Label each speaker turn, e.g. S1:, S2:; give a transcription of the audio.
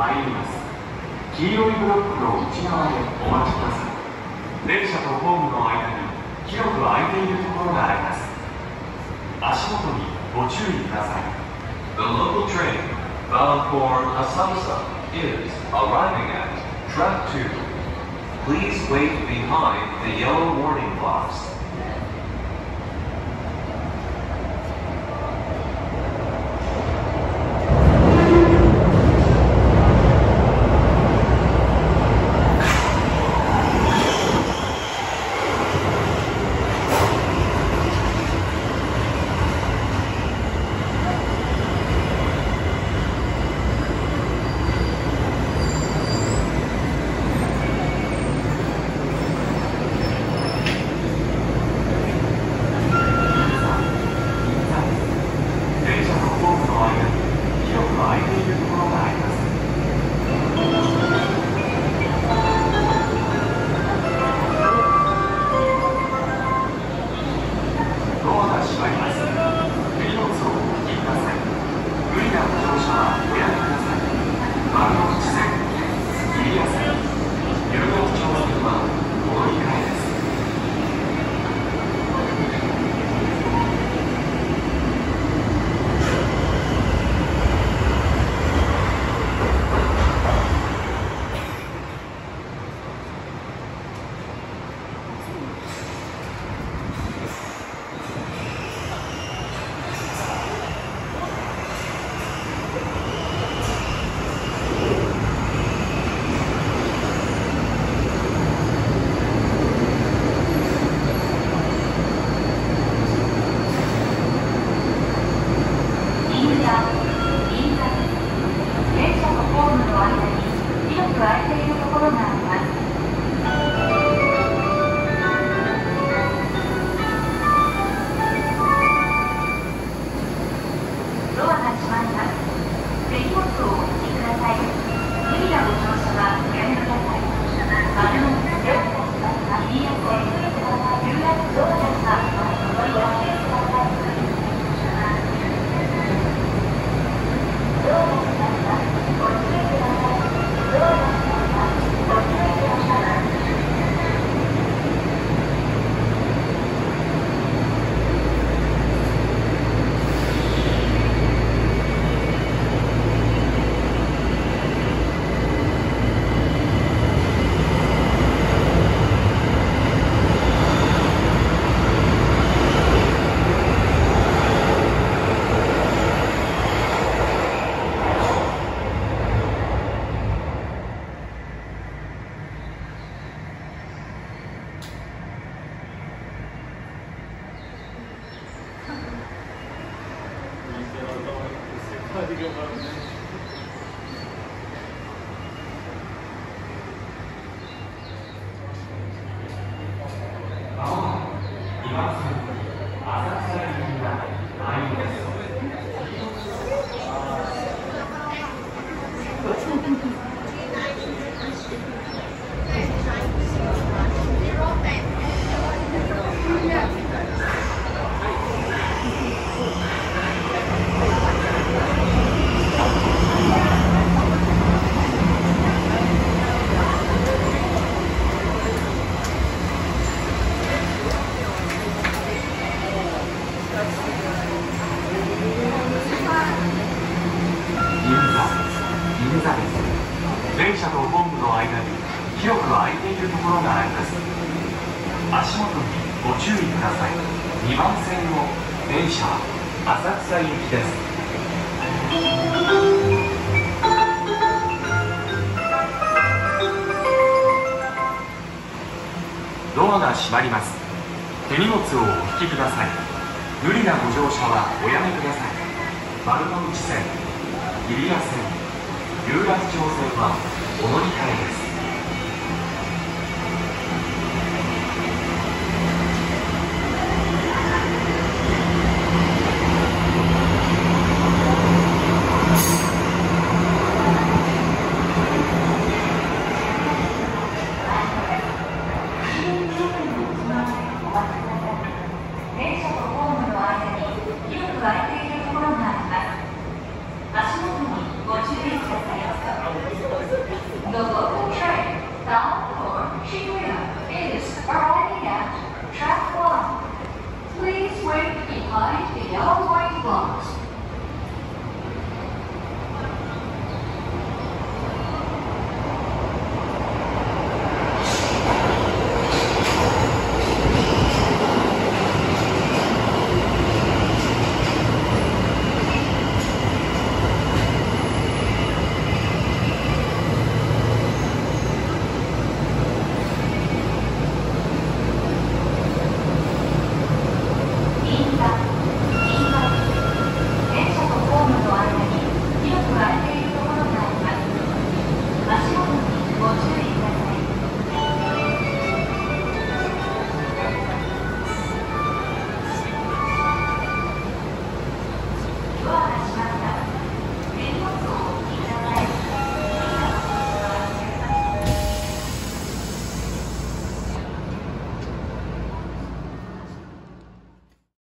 S1: 参ります黄色いブロックの内側でお待ちください電車とホームの間に広く空いているところがあります足元にご注意ください The local train bound for Asakusa is arriving at track 2 Please wait behind the yellow warning blocks video 足元にご注意ください。2番線の電車浅草行きです。ドアが閉まります。手荷物をお引きください。無理なご乗車はおやめください。丸の内線入谷線有楽町線はお乗り換えです。